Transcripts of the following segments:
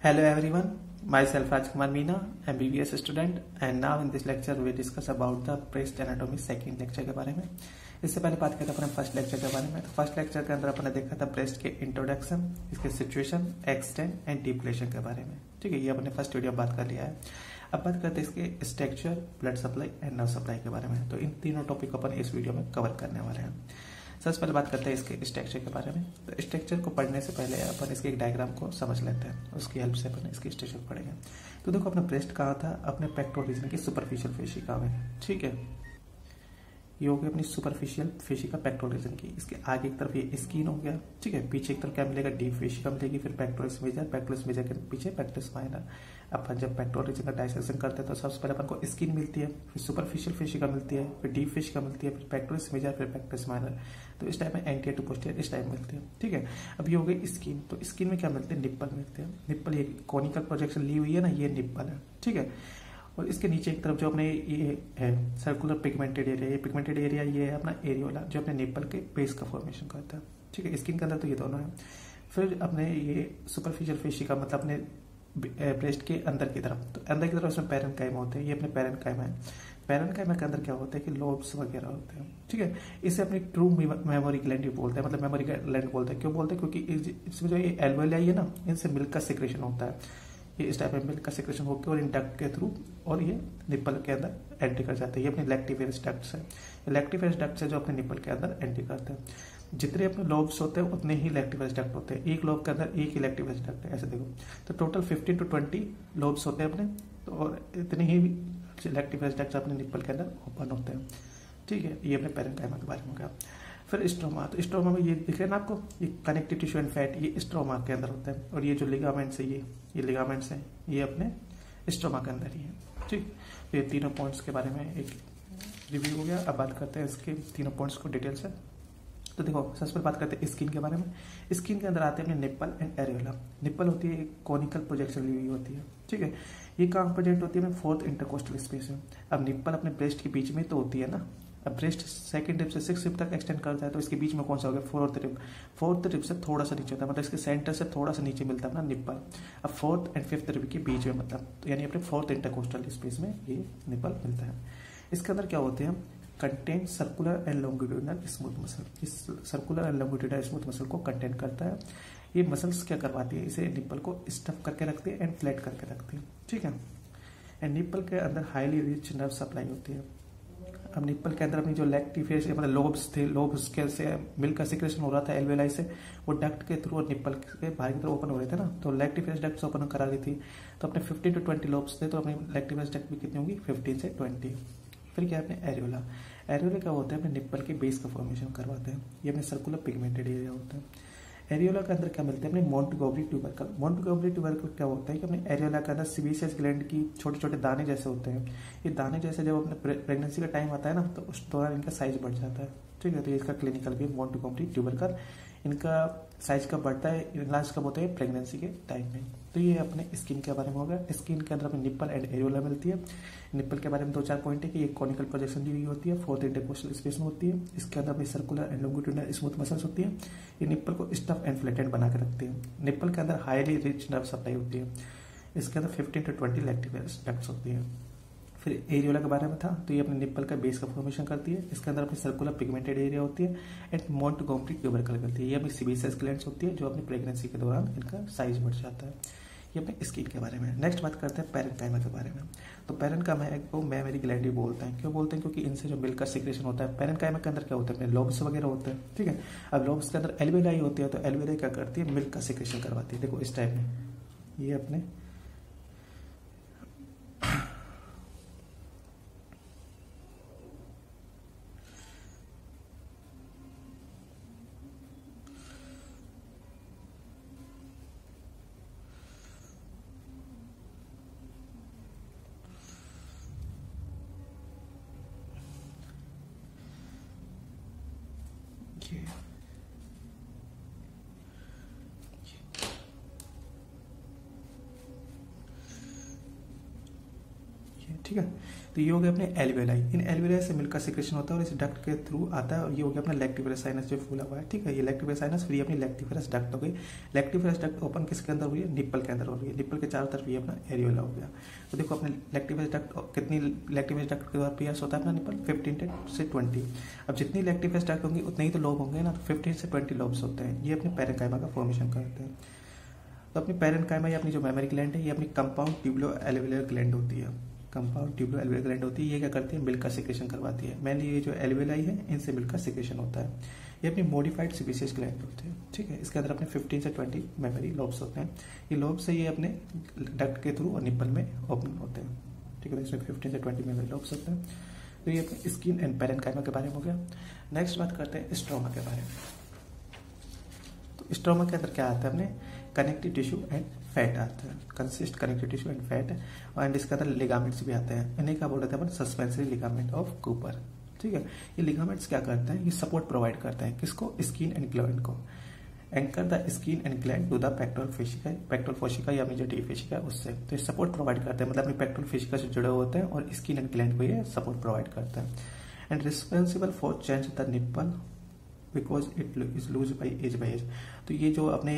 Hello everyone, myself Rajkumar Meena, MBBS student. And now in this lecture we discuss about the breast anatomy second lecture के बारे में। इससे पहले बात करते अपने फ़र्स्ट लेक्चर के बारे में। तो फ़र्स्ट लेक्चर के अंदर अपने देखा था ब्रेस्ट के इंट्रोडक्शन इसके सिचुएशन एक्सटेंड एंड डिप्लेशन के बारे में। ठीक है ये अपने फ़र्स्ट वीडियो बात कर लिया है। अब बात करते हैं इसके structure blood supply and nerve supply के बारे में। तो इन तीनों टॉपिक अपन इस वीडियो में कवर करने वाले हैं। सबसे पहले बात करते हैं इसके स्ट्रक्चर के बारे में। तो स्ट्रक्चर को पढ़ने से पहले अपन इसके एक डायग्राम को समझ लेते हैं। उसकी हेल्प से अपन इसकी स्ट्रक्चर पढ़ेंगे। तो देखो, अपना ब्रेस्ट कहा था? अपने पेक्टोर की सुपरफिशियल फेशी में। ठीक है? ये हो गया अपनी सुपरफिशियल फेशिका पेक्टोर रीजन की। इसके आगे एक तरफ़ ये स्किन हो गया, ठीक है? पीछे एक तरफ़ क्या मिलेगा? डीप फेशिका मिलेगी, फिर पेक्टोरिस मेजर पेक्टोरिस मेजर के पीछे पेक्टोरिस माइनर अपन जब पेक्टोर रीजन का डायसेक्शन करते हैं तो सबसे पहले अपन को स्किन मिलती है, फिर सुपरफिशियल फेशिका मिलती है, फिर डीप फेशिका मिलती है, फिर पेक्टोरिस मेजर फिर पेक्टोरिस माइनर तो इस टाइप में एंटीयर टू पोस्टियर इस टाइप मिलती है, ठीक है? अब ये हो गई स्किन तो स्किन में क्या मिलते हैं? निप्पल मिलते हैं। निप्पल ये कॉनिकल प्रोजेक्शन ली हुई है ना, ये निप्पल है, ठीक है? और इसके नीचे की तरफ़ जो अपने ये है सर्कुलर पिगमेंटेड एरिया ये पिगमेंटेड एरिया ये है अपना एरियोला जो अपने निप्पल के बेस का फॉर्मेशन करता है। ठीक है स्किन के अंदर तो ये दोनों है। फिर अपने ये सुपरफिशियल फेशिका मतलब अपने ब्रेस्ट के अंदर की तरफ़। तो अंदर की तरफ़ इसमें पैरन कायमा होते हैं, ये अपने पैरन कायमा है। पैरन कायमा के अंदर क्या होता है कि लोब्स वगैरह होते हैं। ठीक है, इसे अपनी ट्रू मेमोरी ग्लैंड भी बोलते हैं मतलब मेमोरी ग्लैंड बोलते हैं। क्यों बोलते हैं? क्योंकि इसमें जो ये एल्वेलाई है ना, इनसे मिल्क का सिक्रेशन होता है। ये इस टाइप में मिल्क का सिक्रेशन होकर और इन डक्ट के थ्रू और ये निप्पल के अंदर एंट्री कर जाते हैं। ये अपने लैक्टिवेरियस डक्ट है। लैक्टिवेरियस डक्ट से जो अपने निप्पल के अंदर एंट्री करते हैं। जितने अपने लोब्स होते हैं, उतने ही लैक्टिवेरियस डक्ट होते हैं। एक लोब के अंदर एक ही लैक्टिवेरियस डक्ट है, ऐसे देखो। तो total fifteen to twenty lobes होते हैं अपने तो और इतने ही लैक्टिवेरियस डक्ट अपने निप्पल के अंदर ओपन होते हैं। ठीक है, ये अपने पैरेंकाइमा के बारे में हो गया। फिर स्ट्रोमा तो स्ट्रोमा में ये दिख रहे हैं ना आपको, ये कनेक्टिव टिश्यू एंड फैट ये स्ट्रोमा के अंदर होता है। और ये जो लिगामेंट्स है, ये ये लिगामेंट्स हैं, ये अपने स्ट्रोमा के अंदर ही है। ठीक। तो ये तीनों पॉइंट्स के बारे में एक रिव्यू हो गया। अब बात करते हैं इसके तीनों पॉइंट्स को डिटेल से। तो देखो, सबसे पहले बात करते हैं स्किन के बारे में। स्किन के अंदर आते हैं अपने निप्पल एंड एरियोला निप्पल होती है, एक कॉनिकल प्रोजेक्शन ली हुई होती है। ठीक है? ये कहाँ प्रोजेक्ट होती है फोर्थ इंटरकोस्टल स्पेस में। अब निप्पल अपने ब्रेस्ट के बीच में तो होती है ना? अब ब्रेस्ट सेकंड रिप से सिक्स रिप तक एक्सटेंड करता है तो इसके बीच में कौन सा हो गया? फोर्थ रिप फोर्थ रिप से थोड़ा सा नीचे होता है मतलब इसके सेंटर से थोड़ा सा नीचे मिलता है अपना निप्पल अब फोर्थ एंड फिफ्थ रिप के बीच में मतलब तो यानी अपने फोर्थ इंटरकोस्टल स्पेस में ये निप्पल मिलता है। इसके अंदर क्या होते हैं? Content circular and longitudinal smooth muscle इस circular and longitudinal smooth muscle को कंटेंट करता है। ये मसल्स क्या करवाती है? इसे निप्पल को स्टफ़ करके रखती है एंड फ्लैट करके रखती है। ठीक है? एंड निप्पल के अंदर हाईली रिच नर्व सप्लाई होती है। अब निप्पल के अंदर अपनी जो लैक्टिफेस मतलब लोब्स थे लोब्स के से मिल्क सिक्रेशन हो रहा था एलवेलाई से, वो डक्ट के थ्रू और निप्पल के बाहर की तरफ़ ओपन हो रहे थे ना तो लैक्टिफेस डक्ट ओपन करा रही थी। तो अपने 15 टू 20 लोब्स थे तो अपनी लैक्टिफेस डक्ट भी कितनी होगी? 15 से 20 फिर क्या अपने एरियोला एरियोला क्या होता है? अपने निप्पल के बेस का फॉर्मेशन करवाते हैं। ये अपने सर्कुलर पिगमेंटेड एरिया होता है। एरियोला के अंदर क्या मिलते हैं? अपने मोन्टगोबरी ट्यूबरकल मोन्टगोबरी ट्यूबरकल क्या होता है कि अपने एरियोला के अंदर सीबीसीएस ग्लैंड की छोटे छोटे दाने जैसे होते हैं। ये दाने जैसे जब अपने प्रेगनेंसी का टाइम आता है ना तो उस दौरान इनका साइज़ बढ़ जाता है। ठीक है तो इसका क्लिनिकल भी मोन्टगोबरी ट्यूबरकल इनका साइज़ कब बढ़ता है? इलाज कब होता है? प्रेगनेंसी के टाइम में। तो ये अपने स्किन के बारे में होगा स्किन के अंदर अपने निप्पल एंड एरियोला मिलती है। निप्पल के बारे में दो चार पॉइंट है कि ये कॉनिकल प्रोजेक्शन दी हुई होती है। फोर्थ इंटरकोस्टल स्पेस में होती है। इसके अंदर अपनी circular and longitudinal smooth muscles होती है। ये निप्पल को स्टफ़ एंड फ्लेटेड बना के रखती है। निप्पल के अंदर हाईली रिच नर्व सप्लाई होती है। इसके अंदर fifteen to twenty lactive ducts होती है। फिर एरियोला के बारे में था तो ये अपने निप्पल का बेस का फॉर्मेशन करती है। इसके अंदर अपनी सर्कुलर पिगमेंटेड एरिया होती है एंड मोन्टगोमरी ट्यूबरकल करती है। ये अपनी सीबीएसएस ग्लैंड्स होती है, जो अपनी प्रेगनेंसी के दौरान इनका साइज़ बढ़ जाता है। ये अपने स्किन के बारे में। नेक्स्ट बात करते हैं पैरन कैमा के बारे में। तो पैरन का मेमरी ग्लैंडी बोलते हैं। क्यों बोलते हैं? क्योंकि इनसे जो मिल्क का सिक्रेशन होता है पैरन कैमा के अंदर क्या होता है? अपने लोब्स वगैरह होते हैं, ठीक है? अब लोब्स के अंदर एलवेलाई होती है तो एलवेलाई क्या करती है? मिल्क का सिक्रेशन करवाती है। देखो इस टाइप में। ये अपने ये ये ठीक है? तो ये हो गया अपने एलवेलाई इन एलवेलाई से मिल्क का सिक्रेशन होता है और इस डक्ट के थ्रू आता है और ये हो गया अपना लेक्टिवरस साइनस जो फूला हुआ है, ठीक है? ये लेक्टिवरस साइनस फिर अपनी लेक्टिवरस डक्ट हो गई। लेक्टिवरस डक्ट ओपन किसके अंदर हुई है? निप्पल के अंदर हो रही है। निप्पल के चारों तरफ़ ये अपना एरियोला हो गया। तो देखो अपने लेक्टिवरस डक्ट कितनी लेक्टिवरस डक्ट के द्वारा पियर्स होता है अपना निप्पल फिफ्टीन से ट्वेंटी अब जितनी लेक्टिवरस डक्ट होंगी, उतने ही तो लोब होंगे ना? तो फिफ्टीन से ट्वेंटी लोब्स होते हैं। ये अपने पैरेंकाइमा का फॉर्मेशन करते हैं। तो अपनी पैरेंकाइमा या अपनी जो मेमोरी ग्लैंड है, ये अपनी कंपाउंड ट्यूबलो एलिवेलर ग्लैंड होती है। कंपाउंड ट्यूबलो एलवेल ग्लैंड होती है, ये क्या करती है? मिल्क का सिक्रेशन करवाती है। मेनली ये जो एलवेलाई है, इनसे मिल्क का सिक्रेशन होता है। ये अपनी मॉडिफाइड सिबिशियस ग्लैंड होते हैं। ठीक है? इसके अंदर अपने 15 से 20 मेमोरी लोब्स होते हैं। ये लोब्स से ये अपने डक्ट के थ्रू और निप्पल में ओपन होते हैं। ठीक है? इसमें 15 से 20 मेमोरी लोब्स होते हैं। तो ये अपने स्किन एंड पैरेंकाइमा के बारे में हो गया। नेक्स्ट बात करते हैं स्ट्रोमा के बारे में। तो स्ट्रोमा के अंदर क्या आता है अपने? कनेक्टिव टिश्यू एंड फैट आता है consist connective tissue and fat and इसके अंदर लिगामेंट्स भी आते हैं। इन्हें क्या बोल रहे थे सस्पेंसरी लिगामेंट ऑफ़ कूपर ठीक है? ये लिगामेंट्स क्या करते हैं? ये सपोर्ट प्रोवाइड करते हैं। किसको? स्किन एंड ग्लैंड को। Anchor the skin and gland to the pectoral fascia pectoral fascia या जो डी फेशिका उससे। तो ये सपोर्ट प्रोवाइड करते हैं। मतलब अपनी पेक्टोल फेशिका से जुड़े होते हैं और स्किन एंड ग्लैंड को ये सपोर्ट प्रोवाइड करते हैं। And responsible for change the nipple because it is loose by age by age तो ये जो अपने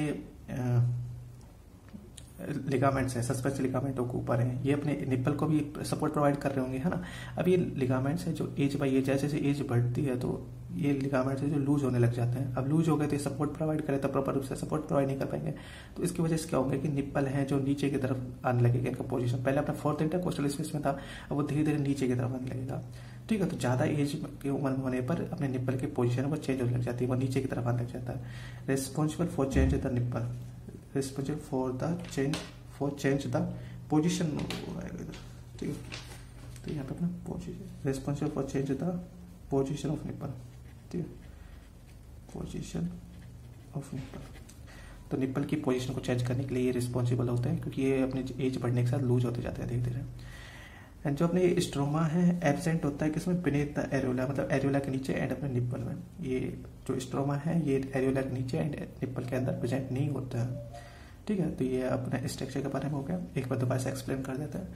लिगामेंट्स है, सस्पेंस लिगामेंटों के ऊपर है। ये अपने निप्पल को भी सपोर्ट प्रोवाइड कर रहे होंगे, है ना? अब ये लिगामेंट्स है जो एज बाई एज जैसे जैसे एज बढ़ती है तो ये लिगामेंट्स है जो लूज होने लग जाते हैं। अब लूज हो गए तो ये सपोर्ट प्रोवाइड करे तो प्रॉपर रूप से सपोर्ट प्रोवाइड नहीं कर पाएँगे। तो इसकी वजह से क्या होगा कि निप्पल है जो नीचे की तरफ़ आने लगेगा इनका पोजिशन पहले अपना फोर्थ इंटर कोस्टल स्पेस में था, अब वो धीरे धीरे नीचे की तरफ़ आने लगेगा। ठीक है तो ज़्यादा एज की उम्र होने पर अपने निप्पल की पोजिशन वो चेंज होने लग जाती है, वो नीचे की तरफ़ आने लग जाता है। Responsible for change the nipple responsible for the change for change the position ठीक है? तो यहाँ पे अपना position responsible for change the position of nipple ठीक है? पोजिशन ऑफ़ निपल तो निप्पल की पोजिशन को चेंज करने के लिए ये रिस्पॉन्सिबल होते हैं, क्योंकि ये अपने एज बढ़ने के साथ लूज होते जाते हैं धीरे धीरे एंड जो अपने ये स्ट्रोमा है एबसेंट होता है किसमें? बिनेथ द एरियोला मतलब एरियोला के नीचे एंड अपने निप्पल में। ये जो स्ट्रोमा है, ये एरियोला के नीचे एंड निप्पल के अंदर प्रेजेंट नहीं होता। है ठीक है? तो ये अपने स्ट्रक्चर के बारे में हो गया। एक बार दोबारा से एक्सप्लेन कर देते हैं।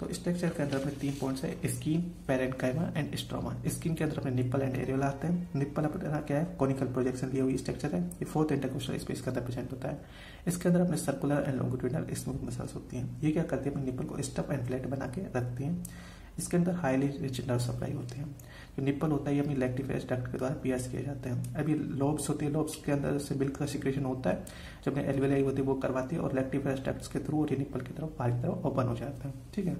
तो स्ट्रक्चर के अंदर अपने तीन पॉइंट्स है skin parenchyma and stroma skin के अंदर अपने निप्पल एंड एरियोला आते हैं। निप्पल अपने क्या है? कॉनिकल प्रोजेक्शन दिया हुई स्ट्रक्चर है। ये फोर्थ इंटरकोस्टल स्पेस के अंदर प्रेजेंट होता है। इसके अंदर अपने circular and longitudinal smooth muscles होती हैं। ये क्या करती है? अपने निप्पल को स्टप एंड फ्लैट बना के रखती हैं। इसके अंदर हाईली रिच नर्व सप्लाई होते हैं। जो निप्पल होता है, ये अपनी लैक्टिफेस डक्ट के द्वारा पियर्स किए जाते हैं। अभी लोब्स होते हैं लोब्स के अंदर से मिल्क का सिक्रेशन होता है। जब एलवेलाई होती है, वो करवाती है और लैक्टिफेस डक्ट्स के थ्रू और ये निप्पल की तरफ़, बाहर की तरफ़ ओपन हो जाता है। ठीक है?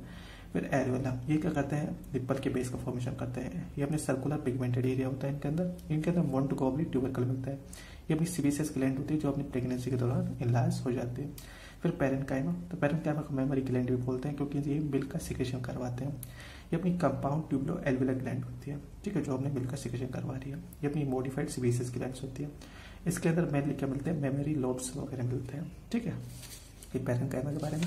फिर एरियोला ये क्या करते हैं? निप्पल के बेस का फॉर्मेशन करते हैं। ये अपने सर्कुलर पिगमेंटेड एरिया होता है इनके अंदर। इनके अंदर मोन्ट गोबली ट्यूबरकल मिलता है। ये अपनी सीबीसीएस ग्लैंड होती है, जो अपनी प्रेगनेंसी के दौरान इलाज हो जाती है। फिर पेरेंकाइमा तो पेरेंकाइमा को मेमोरी ग्लैंड भी बोलते हैं, क्योंकि ये मिल्क का सिक्रेशन करवाते हैं। ये अपनी कंपाउंड ट्यूबलो एल्वेलर ग्लैंड होती है, ठीक है, जो हमने मिल्क का सिक्रेशन करवा रही है। ये अपनी मॉडिफाइड सीबीसीएस ग्लैंड होती है। इसके अंदर मेनली क्या मिलते हैं? मेमोरी लोब्स वगैरह मिलते हैं, ठीक है। ये पैरेंकाइमा के बारे में,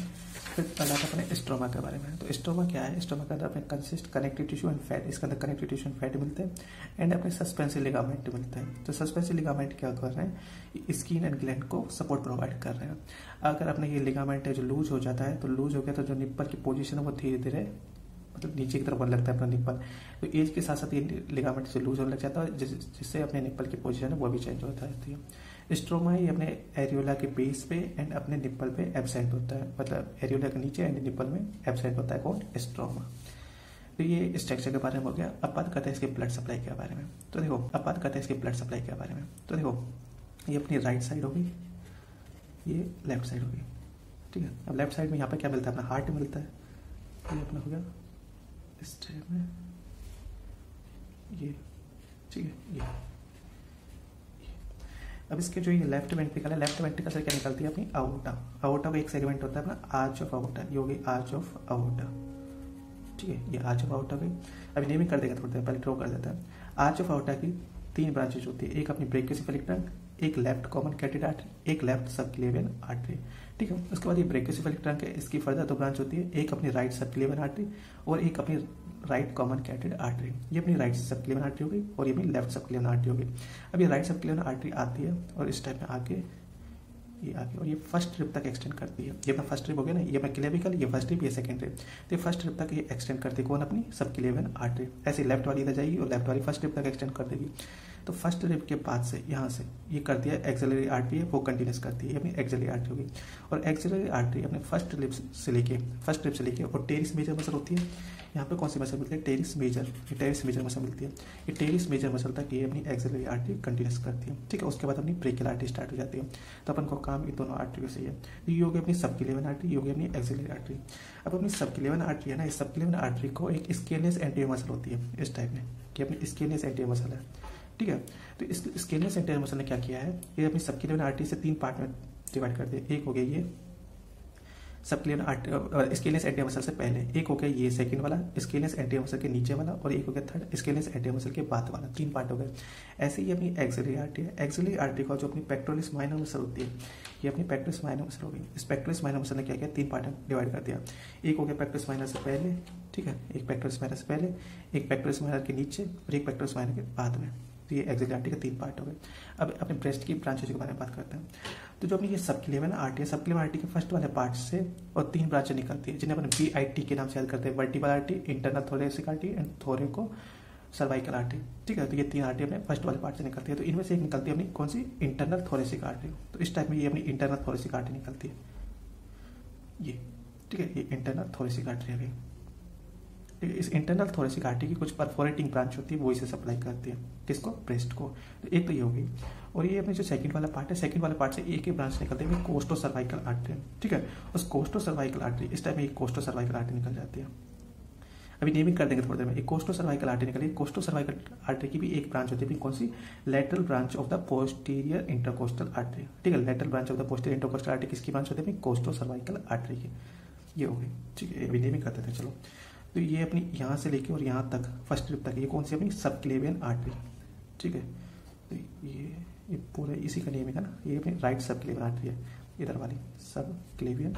फिर पढ़ा था अपने स्ट्रोमा के बारे में। तो स्ट्रोमा क्या है? स्ट्रोमा के अंदर अपने consist connective tissue and fat इसके अंदर कनेक्टिव टिश्यू एंड फैट मिलते हैं एंड अपने सस्पेंसिव लिगामेंट मिलते हैं। तो सस्पेंसिव लिगामेंट क्या कर रहे हैं? स्किन एंड ग्लैंड को सपोर्ट प्रोवाइड कर रहे हैं। अगर अपने ये लिगामेंट है जो लूज हो जाता है तो लूज हो गया तो जो निप्पल की पोजिशन है, वो धीरे धीरे नीचे की तरफ़ बनने लगता है अपना निप्पल। तो एज के साथ साथ ये लिगामेंट से लूज होने लग जाता है जिससे अपने निप्पल की पोजिशन है, वो भी चेंज होता रहती है। स्ट्रोमा ही अपने एरियोला के बेस पे एंड अपने निप्पल पे एबसेंट होता है। मतलब एरियोला के नीचे एंड निप्पल में एबसेंट होता है कौन स्ट्रोमा तो ये स्ट्रक्चर के बारे में हो गया। अब बात करते हैं इसके ब्लड सप्लाई के बारे में। तो देखो अब बात करते हैं इसके ब्लड सप्लाई के बारे में। तो देखो, ये अपनी राइट साइड होगी, ये लेफ़्ट साइड होगी। ठीक है? अब लेफ़्ट साइड में यहाँ पे क्या मिलता है? अपना हार्ट मिलता है। ये अपना हो गया। इस टाइप में ये ठीक है ये अब इसके जो ये लेफ़्ट वेंट्रिकल है लेफ़्ट वेंट्रिकल से क्या निकलती है अपनी? आउटा आउटा का एक सेगमेंट होता है अपना आर्च ऑफ़ आउटा ये होगी आर्च ऑफ़ आउटा ठीक है? ये आर्च ऑफ़ आउटा गई। अभी नेमिंग कर देगा थोड़ी देर पहले ड्रॉ कर देता है। आर्च ऑफ़ आउटा की तीन ब्रांचेज होती है। एक अपनी ब्रेकिसिफेलिक ट्रंक एक लेफ़्ट कॉमन कैटेड आर्टरी एक लेफ़्ट सबक्लेवियन आर्टरी ठीक है, उसके बाद ये ब्रेकिसिफेलिक ट्रंक है इसकी फर्दर दो ब्रांच होती है, एक अपनी राइट सबक्लेवियन आर्टरी और एक अपनी राइट कॉमन कैटेड आर्टरी ये अपनी राइट सबक्लेवन आर्टरी होगी और ये अपनी लेफ़्ट सबक्लेवन आर्टरी होगी। अब ये राइट सबक्लेवन आर्टरी आती है और इस टाइप में आके ये आ गया और ये फ़र्स्ट ट्रिप तक एक्सटेंड करती है। ये अपना फ़र्स्ट ट्रिप हो गया ना, ये अपना क्लेविकल ये फ़र्स्ट ट्रिप ये सेकंड ट्रिप तो ये फ़र्स्ट ट्रिप तक ये एक्सटेंड करती है, कौन अपनी? सब क्लेवियन आर्टरी ऐसे लेफ़्ट वाली इधर जाएगी और लेफ़्ट वाली फ़र्स्ट ट्रिप तक एक्सटेंड कर देगी। तो फ़र्स्ट रिप के बाद से यहाँ से ये कर दिया एक्सेलरी आर्टरी है, वो कंटिन्यूस करती है अपनी एक्सेलरी आर्टरी होगी। और एक्सेलरी आर्टरी अपने फ़र्स्ट रिप से लेके फ़र्स्ट ट्रिप से लेके, और टेरिस मेजर मसल होती है। यहाँ पे कौन सी मसल मिलती है? टेरिस मेजर ये टेरिस मेजर मसल मिलती है। ये टेरिस मेजर मसल तक ये अपनी एक्सेलरी आर्टरी कंटिन्यूस करती है। ठीक है, उसके बाद अपनी ब्रेकिल आर्टरी स्टार्ट हो जाती है। तो अपन को काम इन दोनों आर्टरी से है। ये होगी अपनी सब क्लेवन आर्टरी ये होगी अपनी एक्सेलरी आर्टरी अब अपनी सब क्लेवन आर्टरी है ना, इस सब क्लेवन आर्टरी को एक स्केलेस एंटी मसल होती है, इस टाइप में, कि अपनी स्केलेस एंटी मसल है। ठीक है? तो इस स्केलियस एंटेरियर मसल ने क्या किया है? ये अपनी सबक्लियन आर्टरी से तीन पार्ट में डिवाइड कर दिया एक हो गया ये सबक्लियन स्केलियस एंटीरियर मसल से पहले। एक हो गया ये सेकंड वाला स्केलियस एंटीरियर मसल के नीचे वाला, और एक हो गया थर्ड स्केलियस एंटीरियर मसल के बाद वाला। तीन पार्ट हो गए। ऐसे ही अपनी एक्सिलरी आर्टरी है। एक्सिलरी आर्टरी का जो अपनी पेक्टोलिस माइनर मसल होती है, ये अपनी पेक्टोलिस माइनर मसल होगी इस पेक्टोलिस माइनर मसल ने क्या किया? तीन पार्ट डिवाइड कर दिया। एक हो गया पेक्टोलिस माइनर से पहले, ठीक है? एक पेक्टोलिस माइनर से पहले, एक पेक्टोलिस माइनर के नीचे, और एक पेक्टोलिस माइनर के बाद में। तो ये एक्सिल के तीन पार्ट हो गए। अब अपने ब्रेस्ट की ब्रांचेज के बारे में बात करते हैं। तो जो अपनी ये सब क्लेवन आर्टी है सब क्लेवन आर्टी के फ़र्स्ट वाले पार्ट से और तीन ब्रांचें निकलती है, जिन्हें अपन बी आई टी के नाम से याद करते हैं। Vertebral artery internal thoracic artery and thyrocervical arty ठीक है तो ये तीन आर्टी अपने फ़र्स्ट वाले पार्ट से निकलती है। तो इनमें से एक निकलती है अपनी कौन सी? इंटरनल थोरेसिक आर्टी तो इस टाइप में ये अपनी इंटरनल थोरेसिक आर्टी निकलती है। ये, ठीक है, ये इंटरनल थोरेसिक आर्टरी है इस इंटरनल थोरेसिक आर्टरी की कुछ परफोरेटिंग ब्रांच होती है, वो इसे सप्लाई करती है। किसको? ब्रेस्ट को। तो एक तो ये होगी और ये अपने जो सेकंड वाला पार्ट है सेकंड वाले पार्ट से एक ही ब्रांच निकलती है कोस्टो सर्वाइकल आर्टरी ठीक है? उस कोस्टो सर्वाइकल आर्टरी इस टाइम एक कोस्टो सर्वाइकल आर्टरी निकल जाती है। अभी नेमिंग कर देंगे थोड़ी देर में। एक कोस्टो सर्वाइकल आर्टरी निकली कोस्टो सर्वाइकल आर्टरी की भी एक ब्रांच होती है। कौन सी? Lateral branch of the posterior intercostal artery ठीक है? Lateral branch of the posterior intercostal artery किसकी ब्रांच होती है? कोस्टो सर्वाइकल आर्टरी की। ये हो गई। ठीक है? अभी नेमिंग करते थे। चलो। तो ये अपनी यहाँ से लेके और यहाँ तक फ़र्स्ट ट्रिप तक, ये कौन सी अपनी सब क्लेवियन आर्टरी ठीक है? तो ये ये पूरे इसी का नेम है ना? ये अपनी राइट सब क्लेवियन आर्टरी है, इधर वाली सब क्लेवियन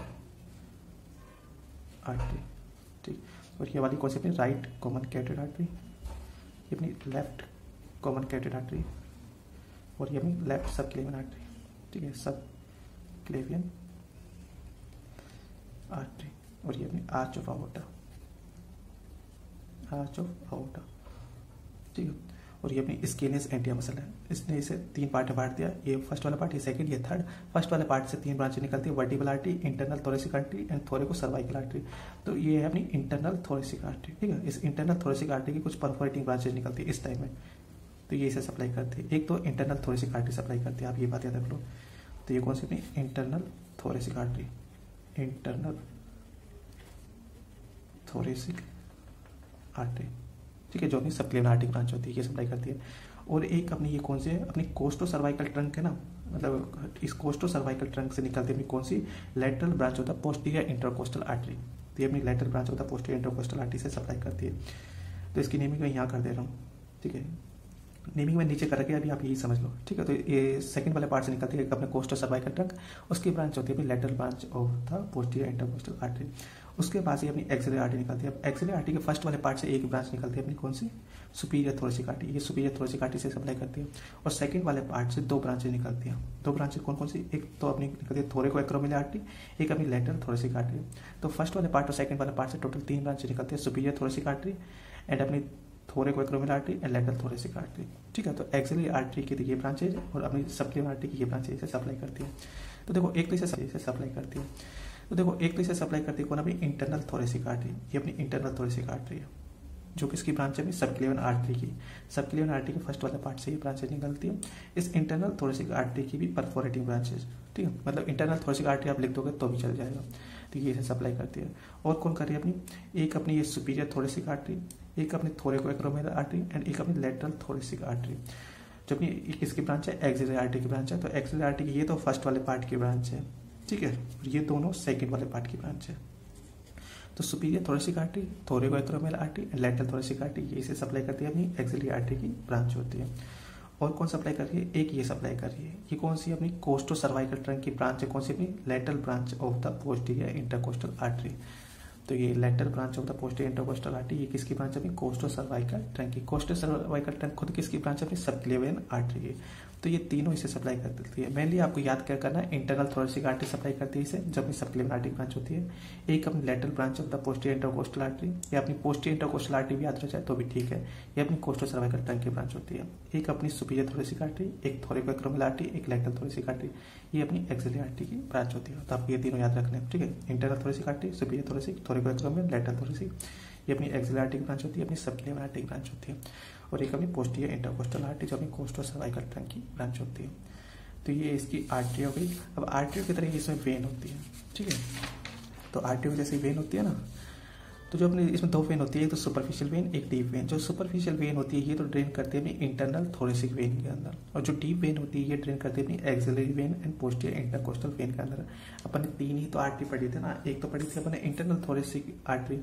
आर्टरी ठीक? और ये वाली कौन सी अपनी राइट कॉमन कैटेड आर्टरी ये अपनी लेफ़्ट कॉमन कैटेड आर्टरी और ये अपनी लेफ़्ट सब क्लेवियन आर्टरी ठीक है? सब क्लेवियन आर्टरी और ये अपनी arch of aorta arch of aorta ठीक है? और ये अपनी स्केनियस एंटिया मसल है। इसने इसे तीन पार्ट में बांट दिया। ये फ़र्स्ट वाला पार्ट ये सेकंड ये थर्ड फ़र्स्ट वाले पार्ट से तीन ब्रांचें निकलती है। Vertebral artery internal thoracic artery and thyrocervical artery तो ये है अपनी इंटरनल थोरेसिक आर्टरी ठीक है? इस इंटरनल थोरेसिक आर्टरी की कुछ परफोरेटिंग ब्रांचेज निकलती है इस टाइम में। तो ये इसे सप्लाई करती है। एक तो इंटरनल थोरेसिक आर्टरी सप्लाई करती है। आप ये बात याद रख लो। तो ये कौन सी अपनी internal thoracic artery internal thoracic artery ठीक है जो अपनी सबक्लेवन आर्टिक ब्रांच होती है, ये सप्लाई करती है। और एक अपनी ये कौन सी है, अपनी कोस्टो सर्वाइकल ट्रंक है ना मतलब इस कोस्टो सर्वाइकल ट्रंक से निकलती है अपनी कौन सी? लेटरल ब्रांच होता है पोस्टीरियर इंटरकोस्टल आर्टरी तो ये अपनी लेटरल ब्रांच होता है पोस्टीरियर इंटरकोस्टल आर्टरी से सप्लाई करती है। तो इसकी नेमिंग मैं यहाँ कर दे रहा हूँ। ठीक है नेमिंग में नीचे करके अभी आप यही समझ लो। ठीक है तो ये सेकंड वाले पार्ट से निकलती है अपने कोस्टो सर्वाइकल ट्रंक उसकी ब्रांच होती है अपनी lateral branch of the posterior intercostal artery उसके बाद ही अपनी एक्सरे आर्टी निकलती है। अब एक्सरे आर्टी के फ़र्स्ट वाले पार्ट से एक ब्रांच निकलती है अपनी कौन सी? Superior thoracic artery. ये सुपीरियर थोरेसिक आर्टी से सप्लाई करती है। और सेकंड वाले पार्ट से दो ब्रांचेज निकलती हैं। दो ब्रांचेज कौन कौन सी? एक तो अपनी निकलती है थोरे को एक्रोमिल आर्टी, एक अपनी लेटर थोरेसिक आर्टी। तो फ़र्स्ट वाले पार्ट और सेकंड वाले पार्ट से टोटल तीन ब्रांचेज निकलती है। सुपीरियर थोरेसिक आर्टरी एंड अपनी thoracoacromial artery and lateral thoracic artery ठीक है तो एक्सली आर्टरी की तो ये ब्रांचेज और अपनी सबक्लियर आर्टरी की ये ब्रांचेज इसे सप्लाई करती है। तो देखो, एक तो इसे सप्लाई करती है। तो देखो, एक तो इसे सप्लाई करती है कौन? अपनी इंटरनल थोरेसिक आर्टरी ये अपनी इंटरनल थोरेसिक आर्टरी है, जो किसकी ब्रांच है सबक्लेवन आर्टरी की। सबक्लेवन आर्टरी के फ़र्स्ट वाले पार्ट से ये ब्रांचेज निकलती है। इस इंटरनल थोरेसिक आर्टरी की भी परफोरेटिंग ब्रांचेज ठीक है? मतलब इंटरनल थोरेसिक आर्टरी आप लिख दोगे तो भी चल जाएगा। तो ये इसे सप्लाई करती है। और कौन कर रही है अपनी? एक अपनी ये सुपीरियर थोरेसिक आर्टरी एक अपनी थोरेको एक्रोमेर आर्टरी एंड एक अपनी लेटरल थोरेसिक आर्टरी जो अपनी किसकी ब्रांच है एक्सिलरी आर्टरी की ब्रांच है तो एक्सिलरी आर्टरी की ये तो फ़र्स्ट वाले पार्ट की ब्रांच है। ठीक है? ये दोनों सेकेंड वाले पार्ट की ब्रांच है। तो superior thoracic artery thoracoacromial artery and lateral thoracic artery ये इसे सप्लाई करती है अपनी एक्सिली आर्टरी की ब्रांच होती है। और कौन सप्लाई कर रही है? एक ये सप्लाई कर रही है। ये कौन सी अपनी कोस्टो सर्वाइकल ट्रंक की ब्रांच है? कौन सी अपनी lateral branch of the posterior intercostal artery तो ये lateral branch of the post intercostal artery ये किसकी ब्रांच अपनी costocervical trunk costocervical trunk खुद किसकी ब्रांच है? सबक्लेवियन आर्टरी की। तो ये तीनों इसे सप्लाई कर देती है। मेनली आपको याद क्या करना है? इंटरनल थोरेसिक आर्टरी सप्लाई करती है इसे जब अपनी सबक्लेवियन आर्टरी ब्रांच होती है। एक अपनी lateral branch of the posterior intercostal artery या अपनी पोस्टी इंटरकोस्टल आर्टरी भी याद रह जाए तो भी ठीक है। ये अपनी कोस्टो सर्वाइकल ट्रंक की ब्रांच होती है। एक अपनी सुपीरियर थोरेसिक आर्टरी एक थोरिकोक्रोमल आर्टरी एक लेटरल थोरेसिक आर्टरी ये अपनी एक्सिलरी आर्टरी की ब्रांच होती है। तो आपको ये तीनों याद रखने हैं, ठीक है? Internal thoracic artery superior thoracic thoracoacromial lateral thoracic ये अपनी एक्सिलर आर्टिक ब्रांच होती है, अपनी सबक्लेवियन आर्टिक ब्रांच होती है, और एक अपनी पोस्टियर इंटरकोस्टल आर्टरी जो अपनी कोस्टो सर्वाइकल ट्रंक की ब्रांच होती है। तो ये इसकी आर्टरी हो गई। अब आर्टरी की तरह इसमें वेन होती है, ठीक है? तो आर्टरी जैसे वेन होती है ना तो जो अपनी इसमें दो वेन होती है, एक तो सुपरफिशियल वेन एक डीप वेन जो सुपरफिशियल वेन होती है, ये तो ड्रेन करती है अपनी इंटरनल थोरेसिक वेन के अंदर। और जो डीप वेन होती है, ये ड्रेन करती है अपनी axillary vein and posterior intercostal vein के अंदर। अपन ने तीन ही तो आर्टरी पढ़ी थी ना, एक तो पढ़ी थी अपने इंटरनल थोरेसिक आर्टरी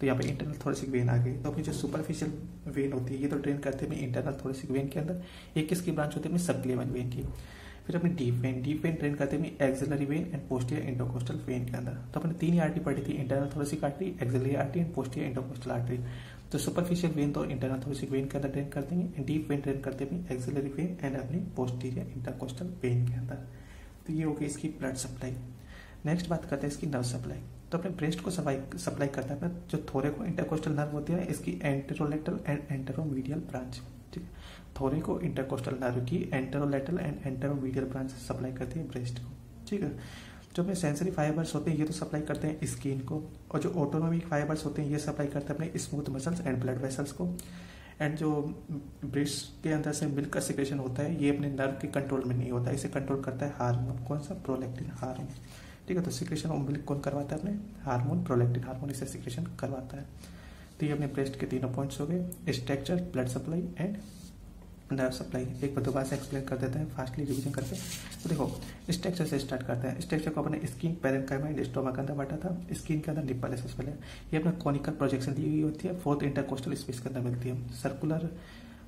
तो यहाँ पे इंटरनल थोरेसिक वेन आ गई। तो अपनी जो सुपरफिशियल वेन होती है, ये तो ड्रेन करते हैं इंटरनल थोरेसिक वेन के अंदर। एक किसकी ब्रांच होती है अपनी सबक्लेवन वेन की। फिर अपनी deep vein deep vein drain करते हैं axillary vein and posterior intercostal vein के अंदर। तो अपने तीन ही आर्टरी पढ़ी थी internal thoracic artery axillary artery and posterior intercostal artery तो सुपरफिशियल वेन तो इंटरनल थोरेसिक वेन के अंदर ट्रेन करते हैं एंड डीप वेन ट्रेन करते हैं एक्सिलरी वेन एंड अपनी पोस्टीरियर इंटरकोस्टल वेन के अंदर। तो ये हो गई इसकी ब्लड सप्लाई नेक्स्ट बात करते हैं इसकी नर्व सप्लाई तो अपने ब्रेस्ट को सप्लाई करता है जो थोड़े को इंटरकोस्टल नर्व होती है, इसकी एंटेरोलेटरल एंड एंटेरोमीडियल ब्रांच थोड़े को इंटरकोस्टल नर्व की anterolateral and anteromedial branch supply करती है ब्रेस्ट को, ठीक है? जो अपने सेंसरी फाइबर्स होते हैं, ये तो सप्लाई करते हैं स्किन को, और जो ऑटोनोमिक फाइबर्स होते हैं, ये सप्लाई करते हैं अपने smooth muscles and blood vessels को। एंड जो ब्रेस्ट के अंदर से मिल्क का सिक्रेशन होता है, ये अपने नर्व के कंट्रोल में नहीं होता, इसे कंट्रोल करता है हार्मोन कौन सा? प्रोलेक्टिन हार्मोन, ठीक है? तो सिक्रेशन मिल्क कौन करवाता है अपने? हार्मोन, प्रोलेक्टिन हार्मोन इसे सिक्रेशन करवाता है। तो ये अपने ब्रेस्ट के तीनों पॉइंट्स हो गए, structure, blood supply and nerve supply एक बार दोबारा से एक्सप्लेन कर देते हैं फास्टली रिवीजन करते हैं तो देखो स्ट्रक्चर से स्टार्ट करते हैं। स्ट्रक्चर को अपने स्किन पैरेंकाइमा एंड स्टोमा के अंदर बांटा था। स्किन के अंदर निप्पल सबसे पहले। ये अपना कॉनिकल प्रोजेक्शन दी हुई होती है। फोर्थ इंटरकोस्टल स्पेस के अंदर मिलती है। सर्कुलर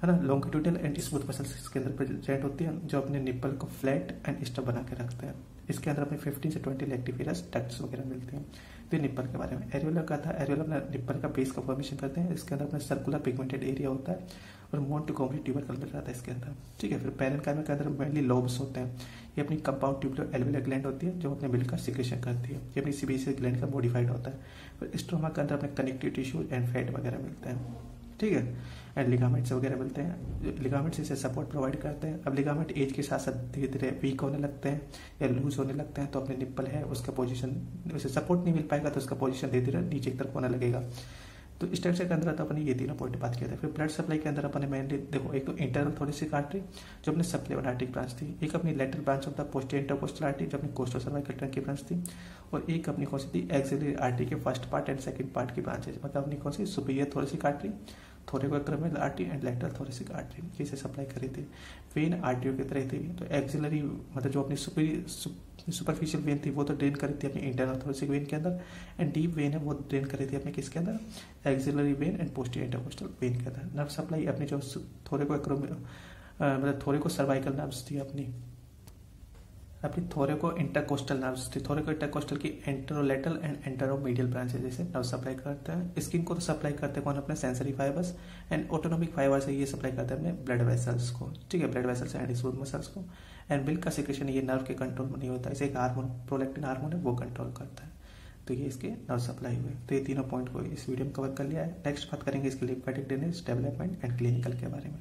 है ना? लॉन्गिट्यूडल एंड स्मूथ मसल्स इसके अंदर प्रेजेंट होती है, जो अपने निप्पल को फ्लैट एंड स्टब बना के रखते हैं। इसके अंदर अपने 15 से 20 लेक्टिफिरस डक्ट्स वगैरह मिलते हैं। तो निप्पल के बारे में। एरियोलर का था। एरियोलर अपना निप्पल का बेस का फॉर्मेशन करते हैं। इसके अंदर अपना सर्कुलर पिगमेंटेड एरिया होता है। और मोन टू कॉम्प्लीट ट्यूबर कलर रहता है इसके अंदर। ठीक है, फिर पैरन कार्म के अंदर मेनली लोब्स होते हैं। ये अपनी कंपाउंड ट्यूबुलर एलवेलर ग्लैंड होती है, जो अपने मिल्क का सिक्रेशन करती है। ये अपनी सीबीसी ग्लैंड का मॉडिफाइड होता है। फिर स्ट्रोमा के अंदर अपने कनेक्टिव टिश्यू एंड फैट वगैरह मिलते हैं। ठीक है? एंड लिगामेंट्स वगैरह मिलते हैं। लिगामेंट्स इसे सपोर्ट प्रोवाइड करते हैं। अब लिगामेंट एज के साथ साथ धीरे धीरे वीक होने लगते हैं या लूज होने लगते हैं तो अपने निप्पल है, उसका पोजीशन उसे सपोर्ट नहीं मिल पाएगा तो उसका पोजीशन धीरे धीरे नीचे की तरफ़ होने लगेगा। तो स्ट्रक्चर के अंदर तो अपने ये तीनों पॉइंट बात किया था। फिर ब्लड सप्लाई के अंदर अपने मेनली देखो, एक तो इंटरनल थोड़ी सी आर्टरी जो अपने सप्ले आर्टरी ब्रांच थी, एक अपनी lateral branch of the posterior intercostal artery जो अपनी कोस्टल सर्वाइकल ट्रंक की ब्रांच थी, और एक अपनी कौन सी थी एक्सिलरी आर्टरी के first part and second part की ब्रांच है मतलब अपनी कौन सी सुपीरियर थोड़ी सी artery thoracoacromial artery and lateral thoracic artery इसे सप्लाई करी थी। वेन आर्टरियों की तरह थी। तो एक्सिलरी मतलब जो अपनी सुपरफिशियल वेन थी, वो तो ड्रेन करी थी अपनी इंटरनल थोरेसिक वेन के अंदर एंड डीप वेन है, वो ड्रेन करी थी अपने किसके अंदर? Axillary vein and posterior intercostal vein के अंदर। नर्व सप्लाई अपनी जो थोरेको मतलब थोड़े को सर्वाइकल नर्व्स थी अपनी। अपनी थोरेको इंटरकोस्टल नर्व्स थी। थोरेको इंटरकोस्टल की एंटरोलेटल एंड एंटरोमीडियल ब्रांच है, जैसे नर्व सप्लाई करते हैं। स्किन को तो सप्लाई करते हैं कौन? अपने sensory fibres and autonomic fibres है ये सप्लाई करते हैं अपने ब्लड वेसल्स को। ठीक है? Blood vessels and smooth muscles को। एंड मिल्क का सिक्रेशन ये नर्व के कंट्रोल में नहीं होता। इसे एक हार्मोन प्रोलेक्टिन हार्मोन है, वो कंट्रोल करता है। तो ये इसके नर्व सप्लाई हुए। तो ये तीनों पॉइंट को इस वीडियो में कवर कर लिया है। नेक्स्ट बात करेंगे इसके ड्रेनेज डेवलपमेंट एंड क्लिनिकल के बारे में।